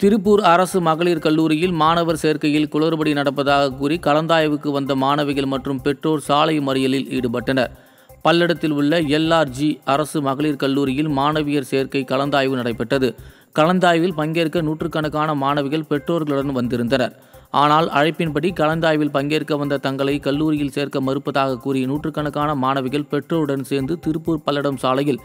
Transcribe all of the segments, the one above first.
திருப்பூர் அரசு மகளிர் கல்லூரியில் மாணவர் சேர்க்கையில் குளறுபடி நடப்பதாக கூறி கலந்தாய்வுக்கு வந்த மாணவிகள் மற்றும் பெற்றோர் சாலை மறியலில் ஈடுபட்டனர். பல்லடத்தில் உள்ள எல்ஆர்ஜி அரசு மகளிர் கல்லூரியில் மாணவியர் சேர்க்கை கலந்தாய்வு நடைபெற்றது. கலந்தாய்வில் பங்கேற்க நூற்றுக்கணக்கான மாணவிகள் பெற்றோர்களுடன் வந்திருந்தனர். ஆனால் அழைப்பின்படி கலந்தாய்வில் பங்கேற்க வந்த தங்களை கல்லூரியில் சேர்க்க மறுப்பதாக கூறி நூற்றுக்கணக்கான மாணவிகள் பெற்றோருடன் சேர்ந்து திருப்பூர் பல்லடம் சாலையில்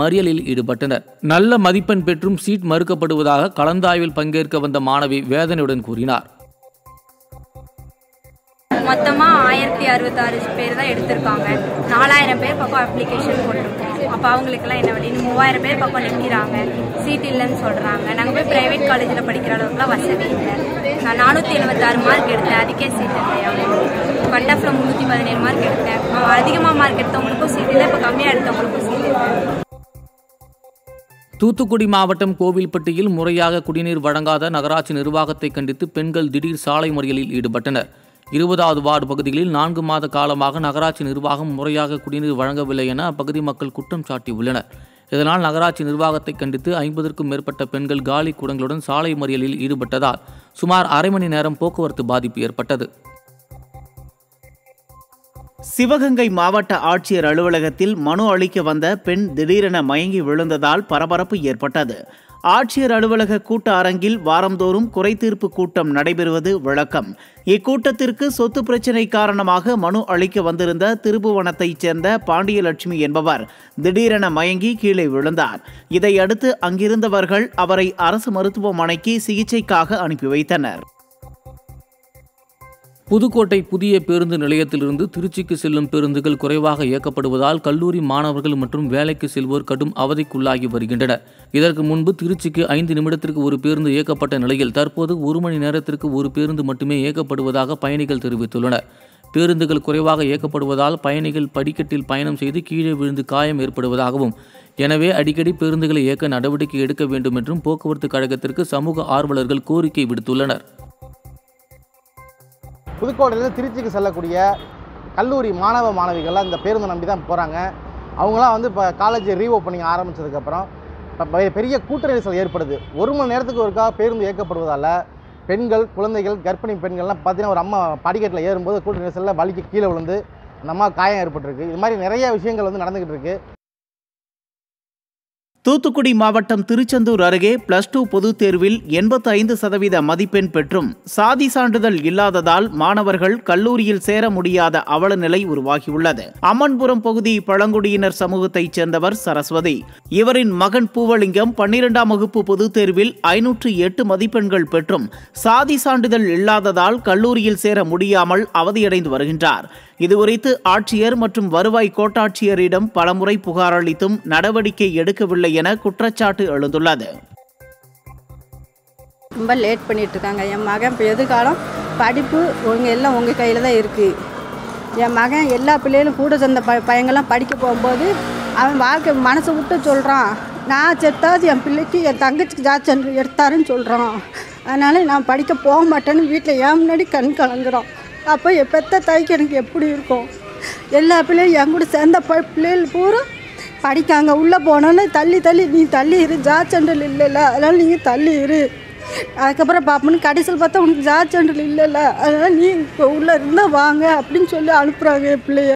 மறியலில் ஈடுபட்டனர். நல்ல மதிப்பெண் பெற்றும் சீட் மறுக்கப்படுவதாக கலந்தாய்வில் பங்கேற்க வந்த மாணவி வேதனையுடன் கூறினார். மொத்தமாக ஆயிரத்தி அறுபத்தாறு பேர் தான் எடுத்திருக்காங்க. நாலாயிரம் பேர் பக்கம் அப்ளிகேஷன் போட்டிருக்கோம். அப்போ அவங்களுக்குலாம் என்ன வழி? மூவாயிரம் பேர் பக்கம் நிற்கிறாங்க. சீட் இல்லைன்னு சொல்கிறாங்க நாங்கள் போய் ப்ரைவேட் காலேஜில் படிக்கிற அளவுக்குலாம் வசதி இல்லை. நான் நானூற்றி எழுபத்தாறு மார்க் எடுத்தேன். அதுக்கே சீட் இல்லையா கட் ஆஃபில் முந்நூற்றி பதினேழு மார்க் எடுத்தேன். அதிகமாக மார்க் எடுத்தவங்களுக்கும் சீட் இல்லை. இப்போ கம்மியாக எடுத்தவங்களுக்கும் சீட் இல்லை. தூத்துக்குடி மாவட்டம் கோவில்பட்டியில் முறையாக குடிநீர் வழங்காத நகராட்சி நிர்வாகத்தை கண்டித்து பெண்கள் திடீர் சாலை மறியலில் ஈடுபட்டனர். இருபதாவது வார்டு பகுதிகளில் நான்கு மாத காலமாக நகராட்சி நிர்வாகம் முறையாக குடிநீர் வழங்கவில்லை என அப்பகுதி மக்கள் குற்றம் சாட்டியுள்ளனர். இதனால் நகராட்சி நிர்வாகத்தை கண்டித்து ஐம்பதற்கும் மேற்பட்ட பெண்கள் காலி குடங்களுடன் சாலை மறியலில் ஈடுபட்டதால் சுமார் அரை மணி நேரம் போக்குவரத்து பாதிப்பு ஏற்பட்டது. சிவகங்கை மாவட்ட ஆட்சியர் அலுவலகத்தில் மனு அளிக்க வந்த பெண் திடீரென மயங்கி விழுந்ததால் பரபரப்பு ஏற்பட்டது. ஆட்சியர் அலுவலக கூட்ட அரங்கில் வாரந்தோறும் குறைதீர்ப்பு கூட்டம் நடைபெறுவது வழக்கம். இக்கூட்டத்திற்கு சொத்து பிரச்சினை காரணமாக மனு அளிக்க வந்திருந்த திருபுவனத்தைச் சேர்ந்த பாண்டியலட்சுமி என்பவர் திடீரென மயங்கி கீழே விழுந்தார். இதையடுத்து அங்கிருந்தவர்கள் அவரை அரசு மருத்துவமனைக்கு சிகிச்சைக்காக அனுப்பி வைத்தனர். புதுக்கோட்டை புதிய பேருந்து நிலையத்திலிருந்து திருச்சிக்கு செல்லும் பேருந்துகள் குறைவாக இயக்கப்படுவதால் கல்லூரி மாணவர்கள் மற்றும் வேலைக்கு செல்வோர் கடும் அவதிக்குள்ளாகி வருகின்றனர். இதற்கு முன்பு திருச்சிக்கு ஐந்து நிமிடத்திற்கு ஒரு பேருந்து இயக்கப்பட்ட நிலையில் தற்போது ஒரு மணி நேரத்திற்கு ஒரு பேருந்து மட்டுமே இயக்கப்படுவதாக பயணிகள் தெரிவித்துள்ளனர். பேருந்துகள் குறைவாக இயக்கப்படுவதால் பயணிகள் படிக்கட்டில் பயணம் செய்து கீழே விழுந்து காயம் ஏற்படுவதாகவும் எனவே அடிக்கடி பேருந்துகளை இயக்க நடவடிக்கை எடுக்க வேண்டும் என்றும் போக்குவரத்து கழகத்திற்கு சமூக ஆர்வலர்கள் கோரிக்கை விடுத்துள்ளனர். புதுக்கோட்டையிலேருந்து திருச்சிக்கு செல்லக்கூடிய கல்லூரி மாணவ மாணவிகள்லாம் இந்த பேருந்து நம்பி தான் போகிறாங்க அவங்களாம் வந்து இப்போ காலேஜ் ரீஓப்பனிங் ஆரம்பித்ததுக்கப்புறம் இப்போ பெரிய கூட்ட நெரிசல் ஏற்படுது. ஒரு மணி நேரத்துக்கு ஒருக்கா பேருந்து இயக்கப்படுவதால் பெண்கள் குழந்தைகள் கர்ப்பிணி பெண்கள்லாம் பார்த்தீங்கன்னா ஒரு அம்மா படிக்கட்டில் ஏறும்போது கூட்ட நெரிசலில் வலிக்கு கீழே விழுந்து அந்த அம்மா காயம் ஏற்பட்டிருக்கு. இது மாதிரி நிறைய விஷயங்கள் வந்து நடந்துக்கிட்டு இருக்குது தூத்துக்குடி மாவட்டம் திருச்செந்தூர் அருகே பிளஸ் டூ பொதுத் தேர்வில் எண்பத்தி ஐந்து சதவீத மதிப்பெண் பெற்றும் சாதி சான்றிதழ் இல்லாததால் மாணவர்கள் கல்லூரியில் சேர முடியாத அவல நிலை உருவாகியுள்ளது. அம்மன்புரம் பகுதி பழங்குடியினர் சமூகத்தைச் சேர்ந்தவர் சரஸ்வதி. இவரின் மகன் பூவலிங்கம் பன்னிரெண்டாம் வகுப்பு பொதுத் தேர்வில் ஐநூற்று எட்டு மதிப்பெண்கள் பெற்றும் சாதி சான்றிதழ் இல்லாததால் கல்லூரியில் சேர முடியாமல் அவதியடைந்து வருகின்றார். இதுகுறித்து ஆட்சியர் மற்றும் வருவாய் கோட்டாட்சியரிடம் பலமுறை புகார் அளித்தும் நடவடிக்கை எடுக்கவில்லை என குற்றச்சாட்டு எழுந்துள்ளது. ரொம்ப லேட் பண்ணிட்டு இருக்காங்க என் மகன் இப்போ எதிர்காலம் படிப்பு உங்கள் எல்லாம் உங்கள் கையில் தான் இருக்குது என் மகன் எல்லா பிள்ளைகளும் கூட சேர்ந்த ப பையங்கள்லாம் படிக்க போகும்போது அவன் வாழ்க்கை மனசை விட்டு சொல்கிறான் நான் செத்தாவது என் பிள்ளைக்கு என் தங்கச்சிக்கு ஜாச்சன் எடுத்தாருன்னு சொல்கிறான் அதனால் நான் படிக்க போக மாட்டேன்னு வீட்டில் ஏன் முன்னாடி கண் கலங்குறோம் அப்போ என் பெத்த தாய்க்கு எனக்கு எப்படி இருக்கும்? எல்லா பிள்ளையும் என் கூட சேர்ந்த ப பிள்ளைகள் பூரா படிக்காங்க. உள்ளே போனோன்னு தள்ளி தள்ளி நீ தள்ளி இரு ஜாச்சண்டல் இல்லைல்ல அதனால் நீங்கள் தள்ளி இரு. அதுக்கப்புறம் பார்ப்போன்னு கடைசியில் பார்த்தா உனக்கு ஜாச்சண்டல் இல்லைல்ல அதனால் நீ இப்போ உள்ளே இருந்தால் வாங்க அப்படின்னு சொல்லி அனுப்புகிறாங்க என் பிள்ளைய.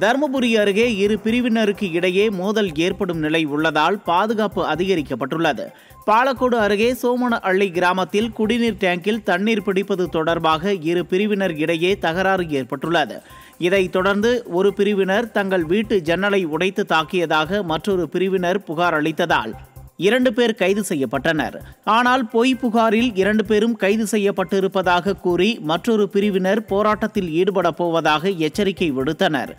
தருமபுரி அருகே இரு பிரிவினருக்கு இடையே மோதல் ஏற்படும் நிலை உள்ளதால் பாதுகாப்பு அதிகரிக்கப்பட்டுள்ளது. பாலக்கோடு அருகே சோமன அள்ளி கிராமத்தில் குடிநீர் டேங்கில் தண்ணீர் பிடிப்பது தொடர்பாக இரு பிரிவினர் இடையே தகராறு ஏற்பட்டுள்ளது. இதைத் தொடர்ந்து ஒரு பிரிவினர் தங்கள் வீட்டு ஜன்னலை உடைத்து தாக்கியதாக மற்றொரு பிரிவினர் புகார் அளித்ததால் இரண்டு பேர் கைது செய்யப்பட்டனர். ஆனால் பொய் புகாரில் இரண்டு பேரும் கைது செய்யப்பட்டிருப்பதாக கூறி மற்றொரு பிரிவினர் போராட்டத்தில் ஈடுபட போவதாக எச்சரிக்கை விடுத்தனர்.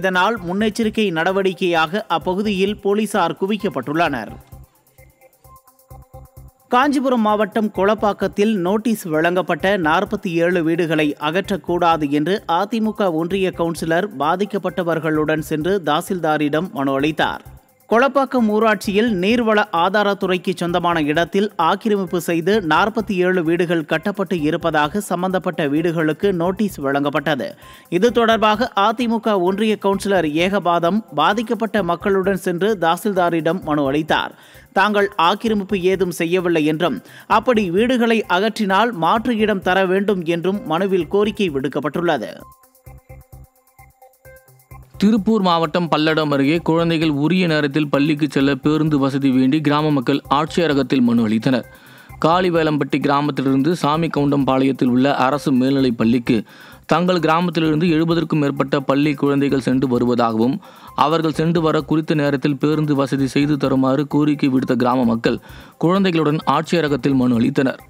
இதனால் முன்னெச்சரிக்கை நடவடிக்கையாக அப்பகுதியில் போலீசார் குவிக்கப்பட்டுள்ளனர். காஞ்சிபுரம் மாவட்டம் கொளப்பாக்கத்தில் நோட்டீஸ் வழங்கப்பட்ட நாற்பத்தி ஏழு வீடுகளை அகற்றக்கூடாது என்று அதிமுக ஒன்றிய கவுன்சிலர் பாதிக்கப்பட்டவர்களுடன் சென்று தாசில்தாரிடம் மனு அளித்தார். கொளப்பாக்கம் ஊராட்சியில் நீர்வள ஆதாரத்துறைக்கு சொந்தமான இடத்தில் ஆக்கிரமிப்பு செய்து நாற்பத்தி ஏழு வீடுகள் கட்டப்பட்டு இருப்பதாக சம்பந்தப்பட்ட வீடுகளுக்கு நோட்டீஸ் வழங்கப்பட்டது. இது தொடர்பாக அதிமுக ஒன்றிய கவுன்சிலர் ஏகபாதம் பாதிக்கப்பட்ட மக்களுடன் சென்று தாசில்தாரிடம் மனு அளித்தார். தாங்கள் ஆக்கிரமிப்பு ஏதும் செய்யவில்லை என்றும் அப்படி வீடுகளை அகற்றினால் மாற்று இடம் தர வேண்டும் என்றும் மனுவில் கோரிக்கை விடுக்கப்பட்டுள்ளது. திருப்பூர் மாவட்டம் பல்லடம் அருகே குழந்தைகள் உரிய நேரத்தில் பள்ளிக்கு செல்ல பேருந்து வசதி வேண்டி கிராம மக்கள் ஆட்சியரகத்தில் மனு அளித்தனர். காளிவேலம்பட்டி கிராமத்திலிருந்து சாமி கவுண்டம்பாளையத்தில் உள்ள அரசு மேல்நிலைப் பள்ளிக்கு தங்கள் கிராமத்திலிருந்து எழுபதற்கும் மேற்பட்ட பள்ளி குழந்தைகள் சென்று வருவதாகவும் அவர்கள் சென்று வர குறித்த நேரத்தில் பேருந்து வசதி செய்து தருமாறு கோரிக்கை விடுத்த கிராம மக்கள் குழந்தைகளுடன் ஆட்சியரகத்தில் மனு அளித்தனர்.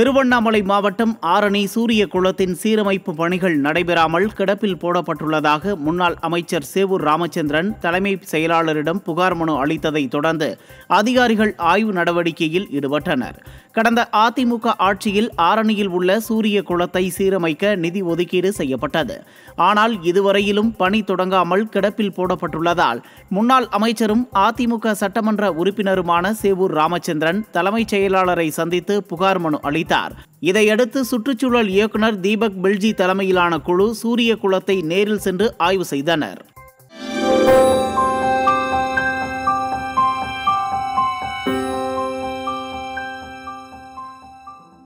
திருவண்ணாமலை மாவட்டம் ஆரணி சூரிய குளத்தின் சீரமைப்பு பணிகள் நடைபெறாமல் கிடப்பில் போடப்பட்டுள்ளதாக முன்னாள் அமைச்சர் சேவூர் ராமச்சந்திரன் தலைமை செயலாளரிடம் புகார் மனு அளித்ததை தொடர்ந்து அதிகாரிகள் ஆய்வு நடவடிக்கையில் ஈடுபட்டனர். கடந்த அதிமுக ஆட்சியில் ஆரணியில் உள்ள சூரிய குளத்தை சீரமைக்க நிதி ஒதுக்கீடு செய்யப்பட்டது. ஆனால் இதுவரையிலும் பணி தொடங்காமல் கிடப்பில் போடப்பட்டுள்ளதால் முன்னாள் அமைச்சரும் அதிமுக சட்டமன்ற உறுப்பினருமான சேவூர் ராமச்சந்திரன் தலைமைச் செயலாளரை சந்தித்து புகார் மனு அளித்தார். இதையடுத்து சுற்றுச்சூழல் இயக்குனர் தீபக் பில்ஜி தலைமையிலான குழு சூரிய குளத்தை நேரில் சென்று ஆய்வு செய்தனர்.